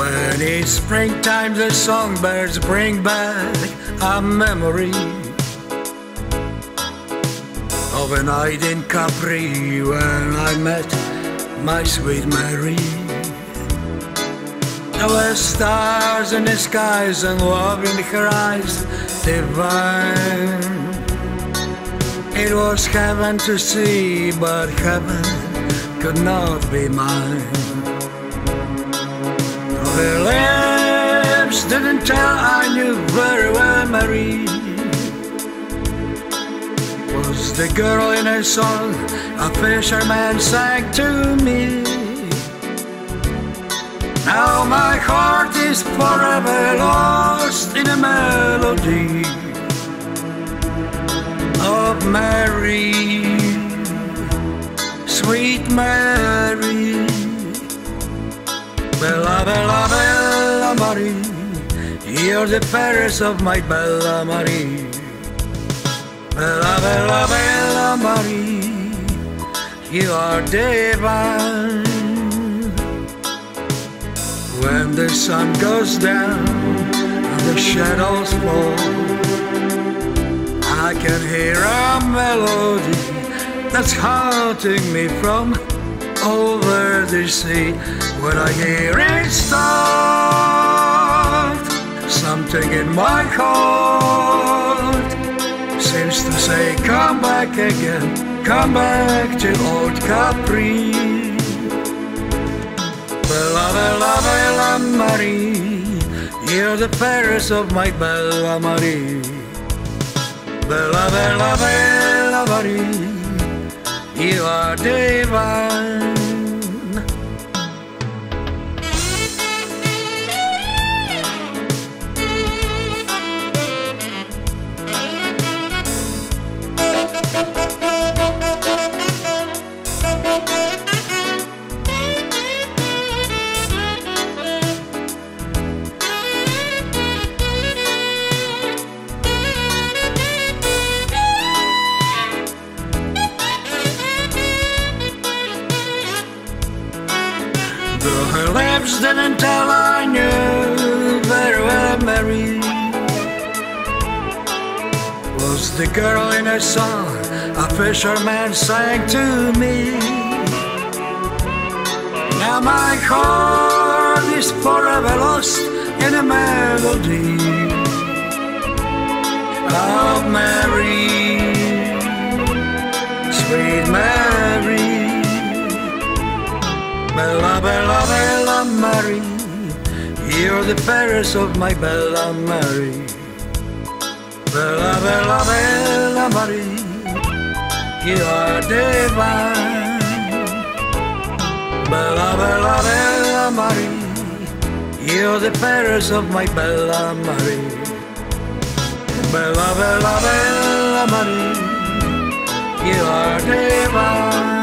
And it's springtime, the songbirds bring back a memory of a night in Capri when I met my sweet Mary. There were stars in the skies and love in her eyes divine. It was heaven to see, but heaven could not be mine. Her lips didn't tell I knew very well Mary was the girl in a song a fisherman sang to me. Now my heart is forever lost in a melody of Mary, sweet Mary. Bella, Bella, Bella Marie, you're the fairest of my Bella Marie. Bella, Bella, Bella Marie, you are divine. When the sun goes down and the shadows fall, I can hear a melody that's haunting me from over the sea. When I hear it start, something in my heart seems to say, Come back again, come back to old Capri. Bella, Bella, Bella Marie, you're the fairest of my Bella Marie. Bella, Bella, Bella Marie, you are divine. Though her lips didn't tell, I knew very well Mary was the girl in a song a fisherman sang to me. Now my heart is forever lost in a melody of Mary, Bella Mary, you're the fairest of my Bella Marie. Bella, Bella, Bella Mary, you are divine. Bella, Bella, Bella Mary, you're the fairest of my Bella Marie. Bella, Bella, Bella Mary, you are divine.